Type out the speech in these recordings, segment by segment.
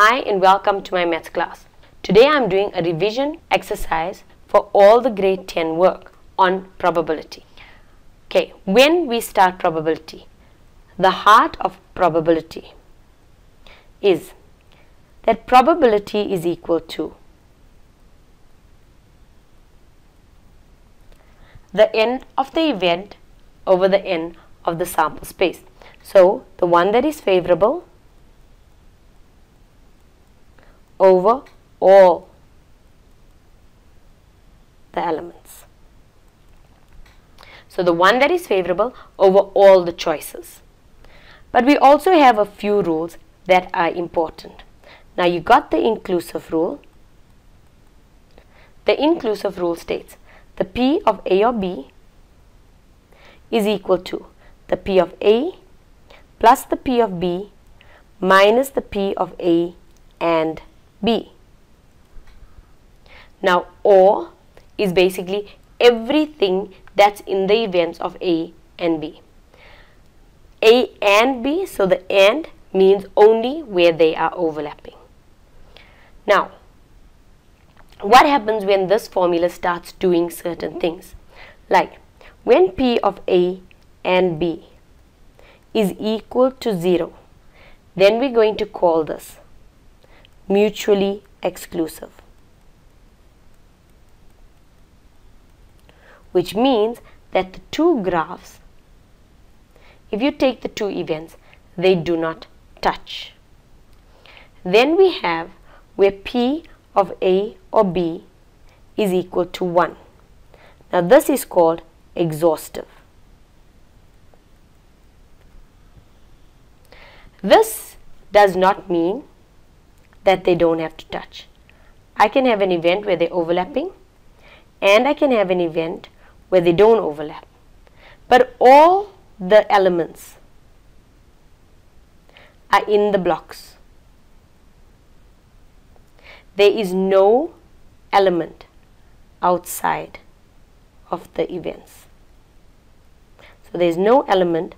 Hi and welcome to my maths class. Today I am doing a revision exercise for all the grade 10 work on probability. Okay, when we start probability, the heart of probability is that probability is equal to the n of the event over the n of the sample space. So, the one that is favorable over all the elements. So, the one that is favorable over all the choices. But we also have a few rules that are important. Now, you got the inclusive rule. The inclusive rule states the P of A or B is equal to the P of A plus the P of B minus the P of A and B. Now OR is basically everything that's in the events of A and B. A and B, so the AND means only where they are overlapping. Now, what happens when this formula starts doing certain things? Like, when P of A and B is equal to 0, then we're going to call this mutually exclusive. Which means that the two graphs, if you take the two events, they do not touch. Then we have where P of A or B is equal to 1. Now this is called exhaustive. This does not mean that they don't have to touch. I can have an event where they're overlapping and I can have an event where they don't overlap. But all the elements are in the blocks. There is no element outside of the events. So there is no element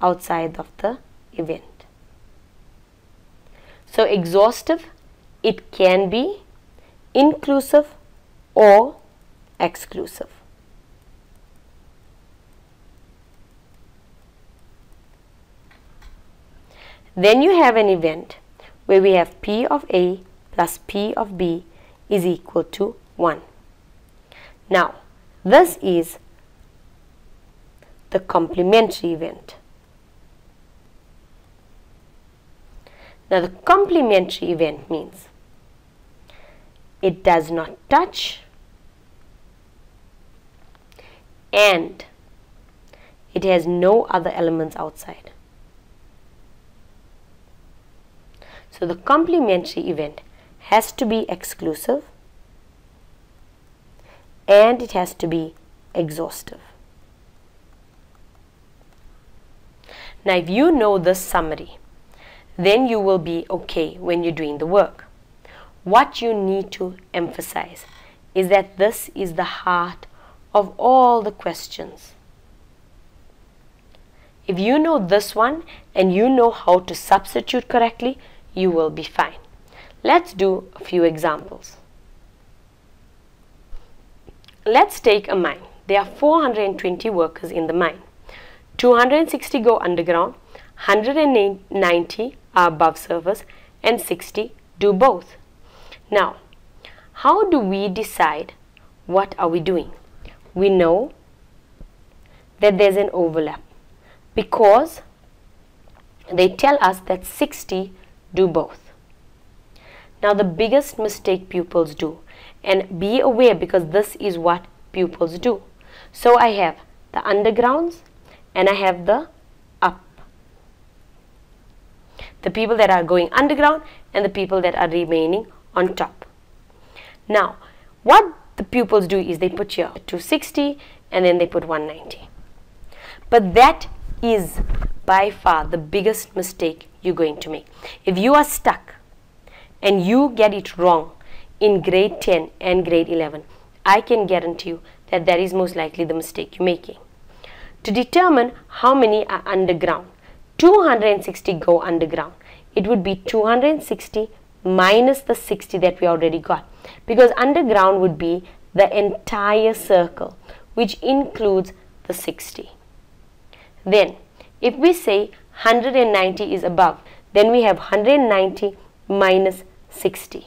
outside of the event. So exhaustive, it can be inclusive or exclusive. Then you have an event where we have P of A plus P of B is equal to 1. Now, this is the complementary event. Now the complementary event means it does not touch and it has no other elements outside. So the complementary event has to be exclusive and it has to be exhaustive. Now if you know this summary, then you will be okay when you're doing the work. What you need to emphasize is that this is the heart of all the questions. If you know this one and you know how to substitute correctly, you will be fine. Let's do a few examples. Let's take a mine. There are 420 workers in the mine. 260 go underground, 190 are above surface and 60 do both. Now, how do we decide what are we doing? We know that there's an overlap because they tell us that 60 do both. Now the biggest mistake pupils do and be aware because this is what pupils do. So I have the undergrounds and I have the up. the people that are going underground and the people that are remaining on top. Now, what the pupils do is they put here 260 and then they put 190. But that is by far the biggest mistake you're going to make. If you are stuck and you get it wrong in grade 10 and grade 11, I can guarantee you that that is most likely the mistake you're making. To determine how many are underground, 260 go underground. It would be 260 minus the 60 that we already got because underground would be the entire circle which includes the 60. Then if we say 190 is above then we have 190 minus 60.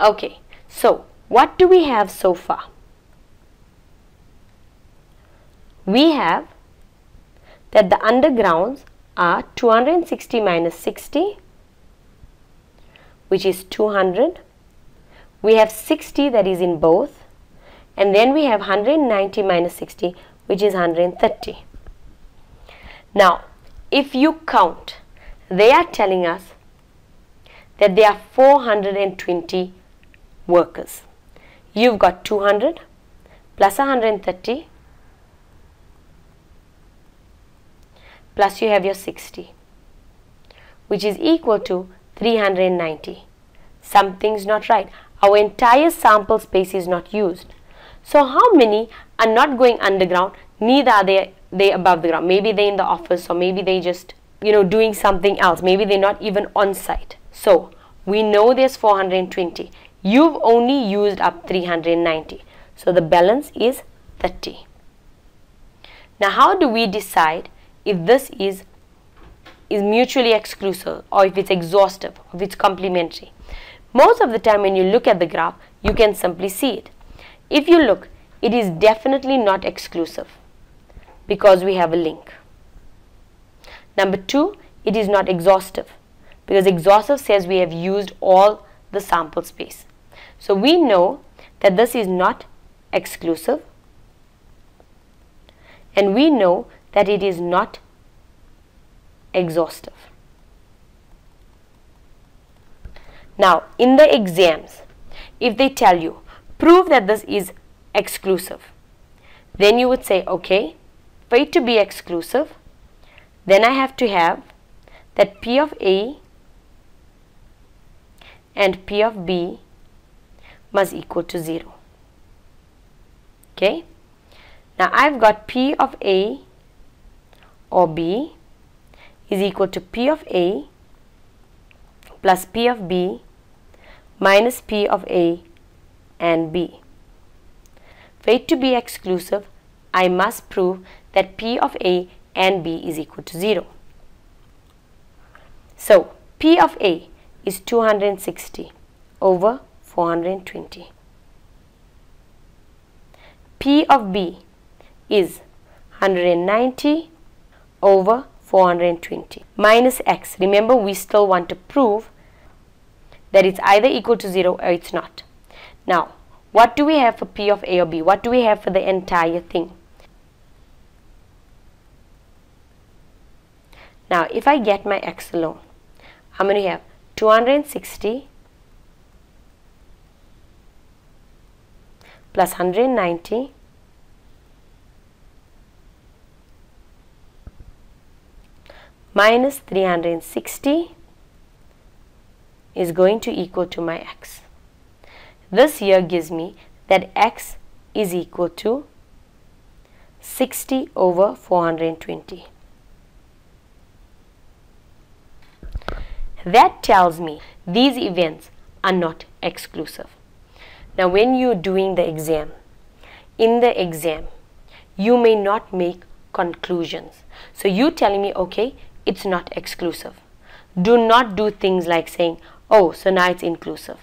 Okay, so what do we have so far? We have that the undergrounds are 260 minus 60 which is 200. We have 60 that is in both and then we have 190 minus 60 which is 130. Now if you count they are telling us that there are 420 workers. You've got 200 plus 130 plus you have your 60 which is equal to 390. Something's not right. Our entire sample space is not used. So how many are not going underground, neither are they, they above the ground. Maybe they're in the office or maybe they just, you know, doing something else. Maybe they're not even on site. So we know there's 420. You've only used up 390. So the balance is 30. Now how do we decide if this is is mutually exclusive or if it's exhaustive, if it's complementary. Most of the time when you look at the graph, you can simply see it. If you look, it is definitely not exclusive because we have a link. Number two, it is not exhaustive because exhaustive says we have used all the sample space. So we know that this is not exclusive and we know that it is not exhaustive. Now, in the exams, if they tell you, prove that this is exclusive, then you would say, okay, for it to be exclusive, then I have to have that P of A and P of B must equal to 0. Okay. Now, I've got P of A or B is equal to P of A plus P of B minus P of A and B. For it to be exclusive, I must prove that P of A and B is equal to 0. So, P of A is 260 over 420. P of B is 190 over 420 minus x. Remember we still want to prove that it's either equal to 0 or it's not. Now what do we have for P of A or B? What do we have for the entire thing? Now if I get my x alone, I'm going to have 260 plus 190 minus 360 is going to equal to my x. This here gives me that x is equal to 60 over 420. That tells me these events are not exclusive. Now when you're doing the exam, in the exam, you may not make conclusions. So you telling me, okay, it's not exclusive. Do not do things like saying, oh, so now it's inclusive.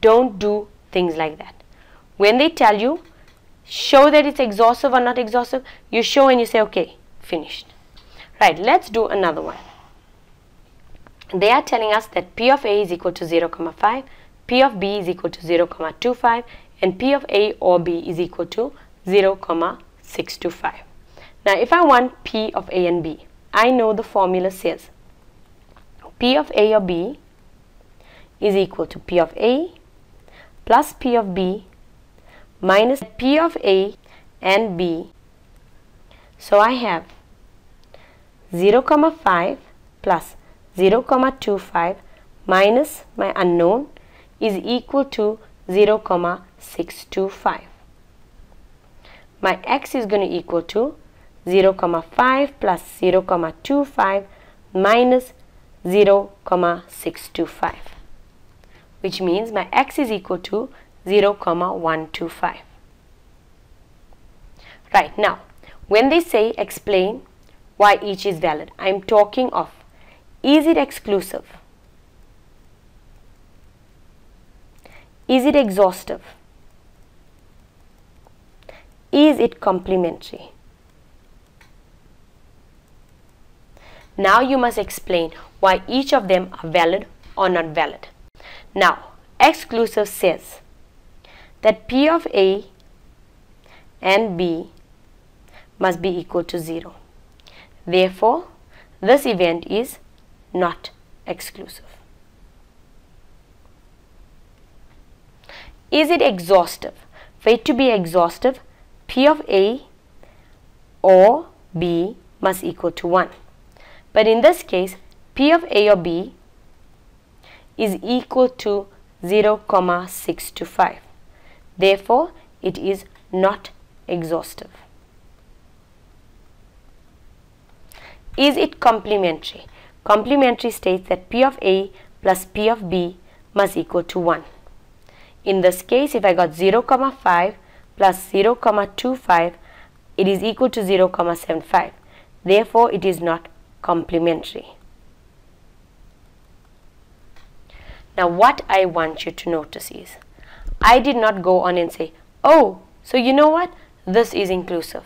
Don't do things like that. When they tell you, show that it's exhaustive or not exhaustive, you show and you say, okay, finished. Right, let's do another one. They are telling us that P of A is equal to 0, comma 5, P of B is equal to 0, comma 25, and P of A or B is equal to 0, comma 625. Now, if I want P of A and B, I know the formula says P of A or B is equal to P of A plus P of B minus P of A and B. So I have 0 comma 5 plus 0 comma 25 minus my unknown is equal to 0 comma 625. My x is going to equal to 0 comma 5 plus 0 comma 25 minus 0 comma 625. which means my x is equal to 0 comma 125 right now when they say explain why each is valid I am talking of is it exclusive? Is it exhaustive? Is it complementary now you must explain why each of them are valid or not valid now exclusive says that P of A and B must be equal to 0. Therefore, this event is not exclusive. Is it exhaustive? For it to be exhaustive, P of A or B must equal to 1. But in this case, P of A or B is equal to 0, 6 to 5. Therefore, it is not exhaustive. Is it complementary? Complementary states that P of A plus P of B must equal to 1. In this case, if I got 0, comma 5 plus 0, comma 25, it is equal to 0, comma 75. Therefore, it is not complementary. Now, what I want you to notice is, I did not go on and say, oh, so you know what? This is inclusive.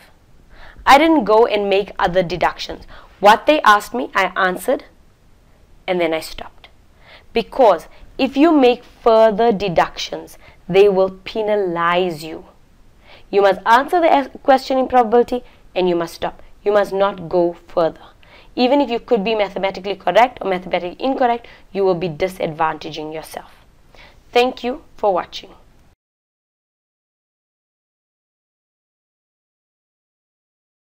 I didn't go and make other deductions. What they asked me, I answered and then I stopped. Because if you make further deductions, they will penalize you. You must answer the question in probability and you must stop. You must not go further. Even if you could be mathematically correct or mathematically incorrect, you will be disadvantaging yourself. Thank you for watching.